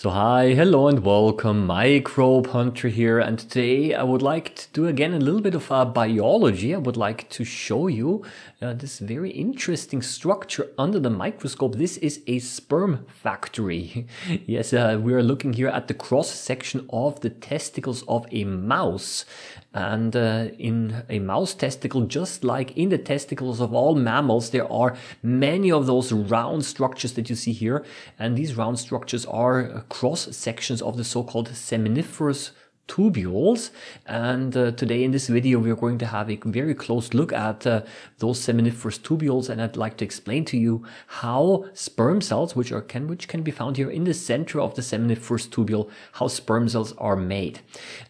So hi, hello and welcome, Microbe Hunter here and today I would like to do again a little bit of uh, biology. I would like to show you uh, this very interesting structure under the microscope. This is a sperm factory. yes, uh, we are looking here at the cross section of the testicles of a mouse and uh, in a mouse testicle, just like in the testicles of all mammals, there are many of those round structures that you see here. And these round structures are cross sections of the so-called seminiferous tubules. And uh, today in this video, we're going to have a very close look at uh, those seminiferous tubules. And I'd like to explain to you how sperm cells, which are can, which can be found here in the center of the seminiferous tubule, how sperm cells are made.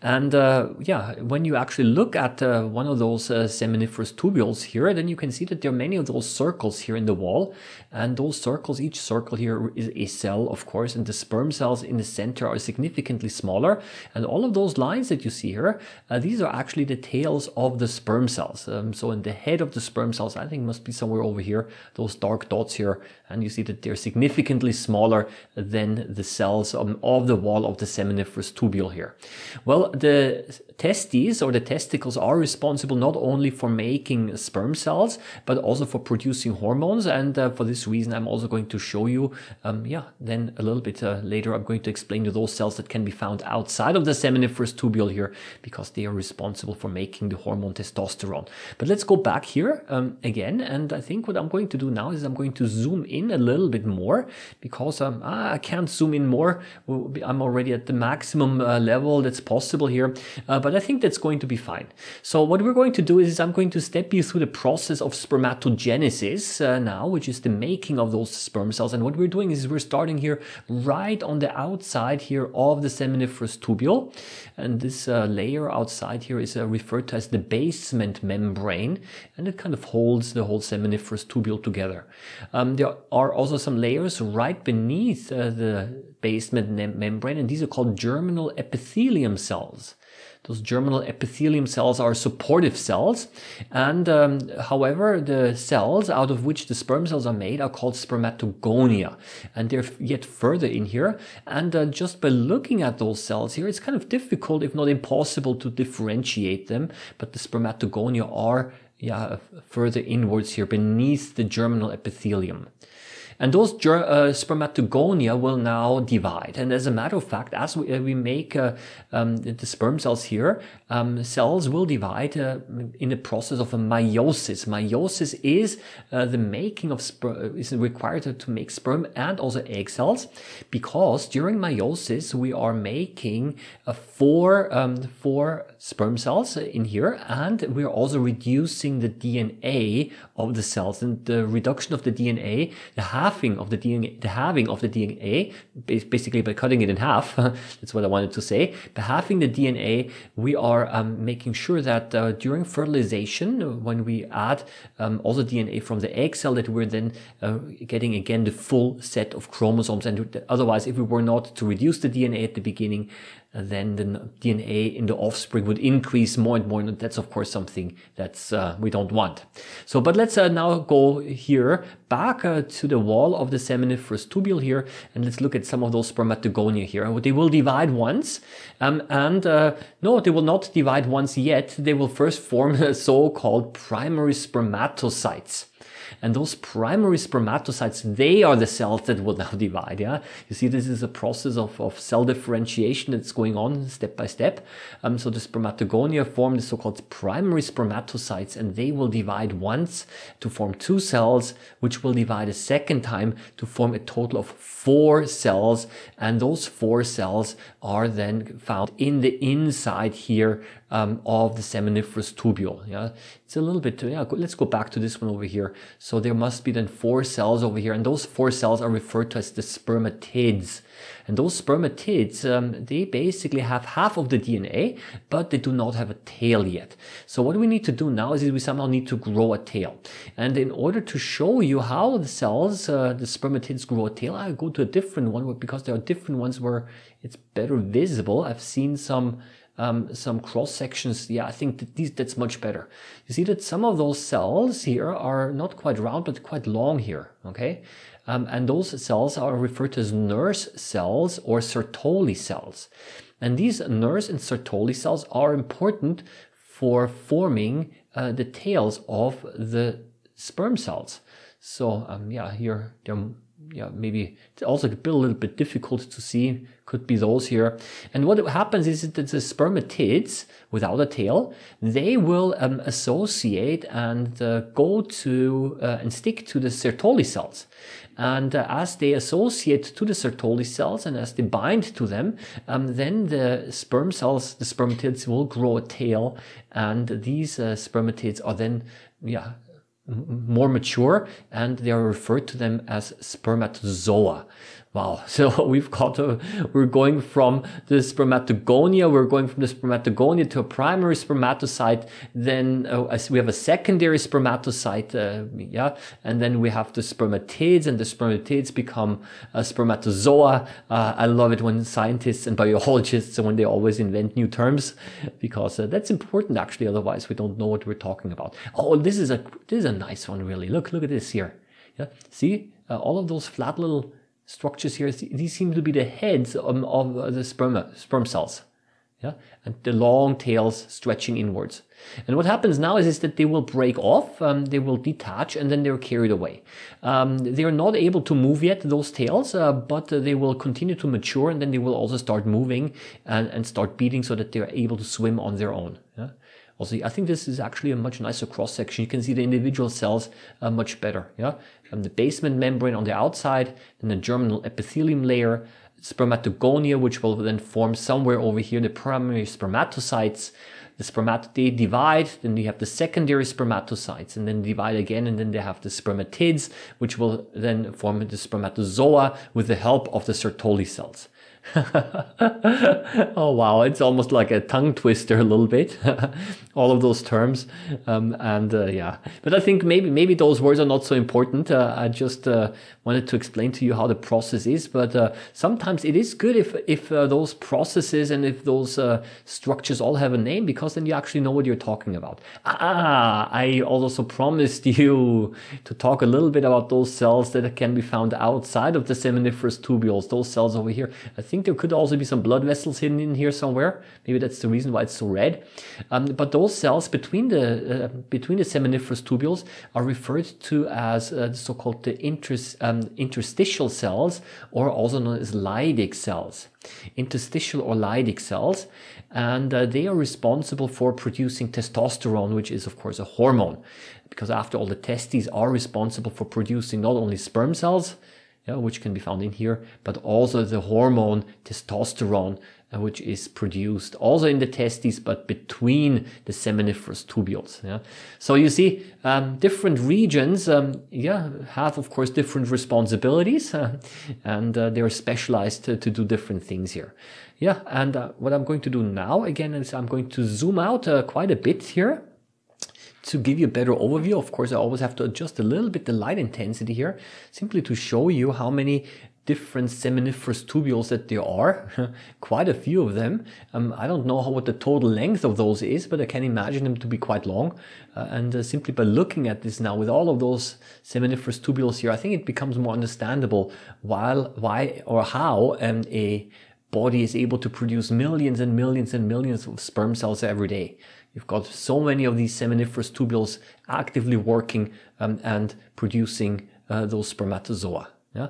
And uh, yeah, when you actually look at uh, one of those uh, seminiferous tubules here, then you can see that there are many of those circles here in the wall. And those circles, each circle here is a cell, of course, and the sperm cells in the center are significantly smaller. And all of those those lines that you see here, uh, these are actually the tails of the sperm cells. Um, so in the head of the sperm cells, I think must be somewhere over here, those dark dots here, and you see that they're significantly smaller than the cells um, of the wall of the seminiferous tubule here. Well, the testes or the testicles are responsible not only for making sperm cells, but also for producing hormones. And uh, for this reason, I'm also going to show you, um, yeah, then a little bit uh, later, I'm going to explain to those cells that can be found outside of the seminiferous tubule here, because they are responsible for making the hormone testosterone. But let's go back here um, again. And I think what I'm going to do now is I'm going to zoom in a little bit more because um, I can't zoom in more. I'm already at the maximum uh, level that's possible here. Uh, but but I think that's going to be fine. So what we're going to do is I'm going to step you through the process of spermatogenesis uh, now, which is the making of those sperm cells. And what we're doing is we're starting here right on the outside here of the seminiferous tubule. And this uh, layer outside here is uh, referred to as the basement membrane. And it kind of holds the whole seminiferous tubule together. Um, there are also some layers right beneath uh, the basement membrane, and these are called germinal epithelium cells. Those germinal epithelium cells are supportive cells. And um, however, the cells out of which the sperm cells are made are called spermatogonia. And they're yet further in here. And uh, just by looking at those cells here, it's kind of difficult, if not impossible, to differentiate them. But the spermatogonia are yeah, further inwards here beneath the germinal epithelium. And those uh, spermatogonia will now divide. And as a matter of fact, as we, uh, we make uh, um, the sperm cells here, um, cells will divide uh, in the process of a meiosis. Meiosis is uh, the making of sperm, is required to make sperm and also egg cells because during meiosis we are making uh, four, um, four sperm cells in here and we're also reducing the DNA of the cells and the reduction of the DNA, the half halving of the DNA, the halving of the DNA, basically by cutting it in half. that's what I wanted to say. By halving the DNA, we are um, making sure that uh, during fertilization, when we add um, the DNA from the egg cell, that we're then uh, getting again the full set of chromosomes. And otherwise, if we were not to reduce the DNA at the beginning, then the DNA in the offspring would increase more and more. And that's, of course, something that's uh, we don't want. So, but let's uh, now go here back uh, to the wall of the seminiferous tubule here, and let's look at some of those spermatogonia here. They will divide once, um, and uh, no, they will not divide once yet. They will first form so-called primary spermatocytes. And those primary spermatocytes, they are the cells that will now divide. Yeah, you see, this is a process of, of cell differentiation that's going on step by step. Um, so the spermatogonia form the so-called primary spermatocytes, and they will divide once to form two cells, which will divide a second time to form a total of four cells. And those four cells are then found in the inside here um, of the seminiferous tubule. Yeah, it's a little bit, yeah, let's go back to this one over here. So there must be then four cells over here, and those four cells are referred to as the spermatids. And those spermatids, um, they basically have half of the DNA, but they do not have a tail yet. So what we need to do now is we somehow need to grow a tail. And in order to show you how the cells, uh, the spermatids grow a tail, I go to a different one because there are different ones where it's better visible. I've seen some um, some cross sections. Yeah, I think that these, that's much better. You see that some of those cells here are not quite round, but quite long here. Okay. Um, and those cells are referred to as nurse cells or Sertoli cells. And these nurse and Sertoli cells are important for forming uh, the tails of the sperm cells. So um, yeah, here they're yeah, maybe it's also a, little bit difficult to see. Could be those here. And what happens is that the spermatids without a tail, they will um, associate and uh, go to uh, and stick to the Sertoli cells. And uh, as they associate to the Sertoli cells and as they bind to them, um, then the sperm cells, the spermatids will grow a tail and these uh, spermatids are then yeah, more mature and they are referred to them as spermatozoa. Wow. So we've got a, we're going from the spermatogonia, we're going from the spermatogonia to a primary spermatocyte. Then uh, we have a secondary spermatocyte. Uh, yeah. And then we have the spermatids and the spermatids become a spermatozoa. Uh, I love it when scientists and biologists, when they always invent new terms because uh, that's important actually. Otherwise we don't know what we're talking about. Oh, this is a, this is a nice one really. Look, look at this here. Yeah. See uh, all of those flat little structures here, these seem to be the heads of, of the sperm, sperm cells. Yeah, and the long tails stretching inwards. And what happens now is, is that they will break off, um, they will detach, and then they're carried away. Um, they are not able to move yet, those tails, uh, but uh, they will continue to mature, and then they will also start moving and, and start beating so that they're able to swim on their own. Also, I think this is actually a much nicer cross section. You can see the individual cells uh, much better. Yeah, and the basement membrane on the outside, and the germinal epithelium layer, spermatogonia, which will then form somewhere over here, the primary spermatocytes. The spermat they divide, then you have the secondary spermatocytes, and then divide again, and then they have the spermatids, which will then form the spermatozoa with the help of the Sertoli cells. oh wow, it's almost like a tongue twister a little bit, all of those terms, um, and uh, yeah. But I think maybe maybe those words are not so important. Uh, I just uh, wanted to explain to you how the process is. But uh, sometimes it is good if if uh, those processes and if those uh, structures all have a name, because then you actually know what you're talking about. Ah, I also promised you to talk a little bit about those cells that can be found outside of the seminiferous tubules. Those cells over here. I think there could also be some blood vessels hidden in here somewhere. Maybe that's the reason why it's so red. Um, but those cells between the uh, between the seminiferous tubules are referred to as uh, the so-called the um, interstitial cells, or also known as Leydig cells. Interstitial or Leydig cells, and uh, they are responsible for producing testosterone, which is of course a hormone, because after all, the testes are responsible for producing not only sperm cells, yeah, which can be found in here, but also the hormone testosterone, uh, which is produced also in the testes, but between the seminiferous tubules. Yeah. So you see, um, different regions, um, yeah, have of course different responsibilities, uh, and uh, they are specialized to, to, do different things here. Yeah, and uh, what I'm going to do now again is I'm going to zoom out uh, quite a bit here to give you a better overview, of course, I always have to adjust a little bit the light intensity here, simply to show you how many different seminiferous tubules that there are, quite a few of them. Um, I don't know how, what the total length of those is, but I can imagine them to be quite long. Uh, and uh, simply by looking at this now with all of those seminiferous tubules here, I think it becomes more understandable while, why or how um, a body is able to produce millions and millions and millions of sperm cells every day. You've got so many of these seminiferous tubules actively working um, and producing uh, those spermatozoa. Yeah,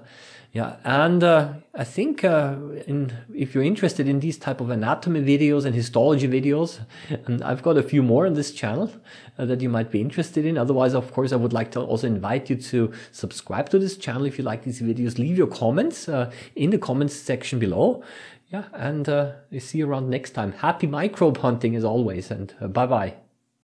yeah, and uh, I think uh, in, if you're interested in these type of anatomy videos and histology videos, and I've got a few more on this channel uh, that you might be interested in. Otherwise, of course, I would like to also invite you to subscribe to this channel if you like these videos. Leave your comments uh, in the comments section below yeah, and uh, see you around next time. Happy microbe hunting as always, and uh, bye bye.